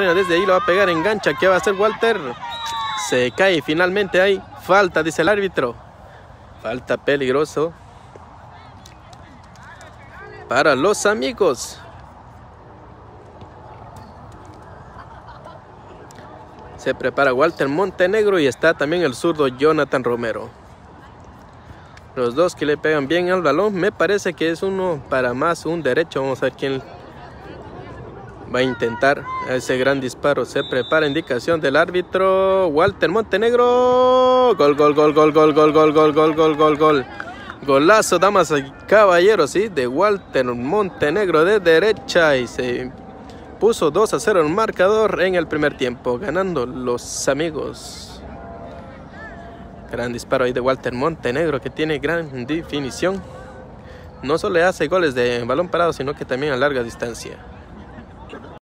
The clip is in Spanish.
desde ahí, lo va a pegar, engancha. ¿Qué va a hacer Walter? Se cae finalmente ahí. Falta, dice el árbitro. Falta peligroso. Para los amigos. Se prepara Walter Montenegro y está también el zurdo Jonathan Romero. Los dos que le pegan bien al balón. Me parece que es uno para más un derecho. Vamos a ver quién va a intentar ese gran disparo. Se prepara indicación del árbitro Walter Montenegro. Gol, gol, gol, gol, gol, gol, gol, gol, gol, gol, gol, gol. Golazo, damas y caballeros, ¿sí? de Walter Montenegro de derecha y se puso 2 a 0 el marcador en el primer tiempo, ganando los amigos. Gran disparo ahí de Walter Montenegro que tiene gran definición. No solo hace goles de balón parado, sino que también a larga distancia.